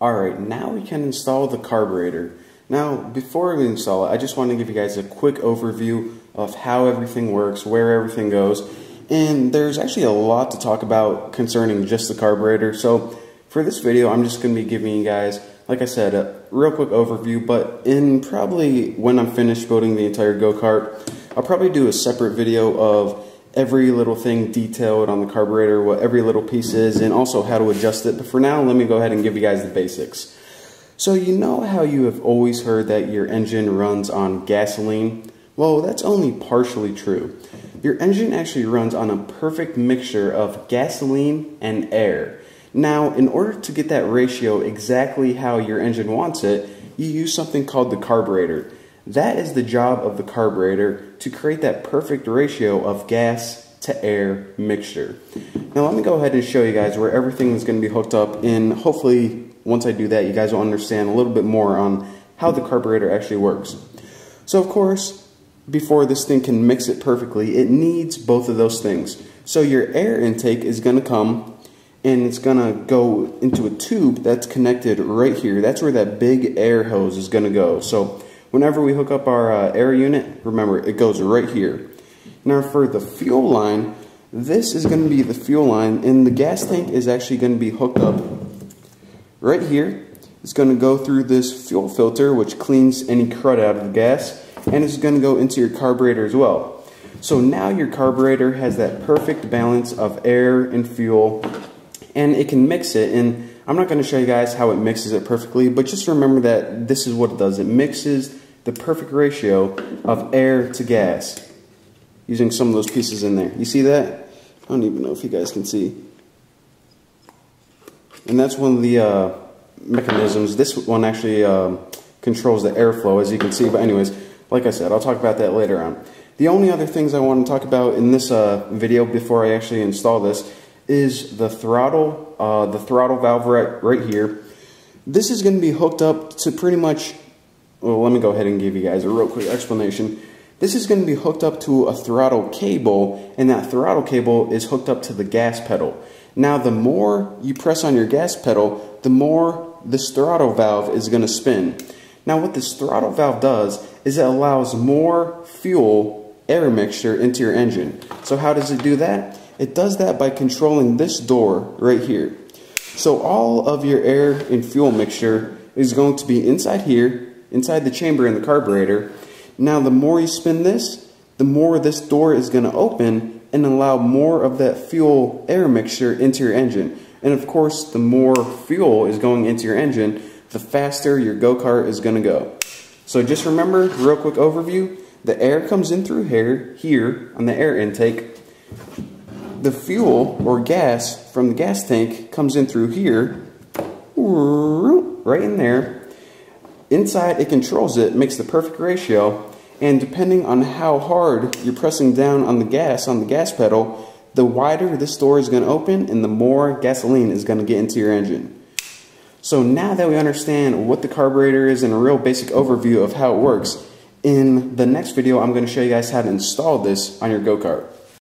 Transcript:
Alright, now we can install the carburetor. Now, before we install it, I just want to give you guys a quick overview of how everything works, where everything goes, and there's actually a lot to talk about concerning just the carburetor. So, for this video, I'm just going to be giving you guys, like I said, a real quick overview, but in probably when I'm finished building the entire go-kart, I'll probably do a separate video of every little thing detailed on the carburetor, what every little piece is, and also how to adjust it. But for now, let me go ahead and give you guys the basics. So you know how you have always heard that your engine runs on gasoline? Well, that's only partially true. Your engine actually runs on a perfect mixture of gasoline and air. Now, in order to get that ratio exactly how your engine wants it, you use something called the carburetor. That is the job of the carburetor to create that perfect ratio of gas to air mixture. Now let me go ahead and show you guys where everything is going to be hooked up and hopefully once I do that you guys will understand a little bit more on how the carburetor actually works. So of course before this thing can mix it perfectly it needs both of those things. So your air intake is going to come and it's going to go into a tube that's connected right here. That's where that big air hose is going to go. So Whenever we hook up our uh, air unit, remember it goes right here. Now for the fuel line, this is going to be the fuel line and the gas tank is actually going to be hooked up right here. It's going to go through this fuel filter which cleans any crud out of the gas and it's going to go into your carburetor as well. So now your carburetor has that perfect balance of air and fuel and it can mix it and I'm not going to show you guys how it mixes it perfectly, but just remember that this is what it does. It mixes the perfect ratio of air to gas using some of those pieces in there. You see that? I don't even know if you guys can see. And that's one of the uh, mechanisms. This one actually um, controls the airflow, as you can see. But anyways, like I said, I'll talk about that later on. The only other things I want to talk about in this uh, video before I actually install this is the throttle, uh, the throttle valve right, right here. This is going to be hooked up to pretty much, well, let me go ahead and give you guys a real quick explanation. This is going to be hooked up to a throttle cable, and that throttle cable is hooked up to the gas pedal. Now, the more you press on your gas pedal, the more this throttle valve is going to spin. Now, what this throttle valve does is it allows more fuel air mixture into your engine. So how does it do that? It does that by controlling this door right here. So all of your air and fuel mixture is going to be inside here, inside the chamber in the carburetor. Now the more you spin this, the more this door is going to open and allow more of that fuel air mixture into your engine. And of course, the more fuel is going into your engine, the faster your go-kart is going to go. So just remember, real quick overview, the air comes in through here, here on the air intake the fuel or gas from the gas tank comes in through here, right in there. Inside, it controls it, makes the perfect ratio, and depending on how hard you're pressing down on the gas, on the gas pedal, the wider this door is going to open and the more gasoline is going to get into your engine. So now that we understand what the carburetor is and a real basic overview of how it works, in the next video I'm going to show you guys how to install this on your go-kart.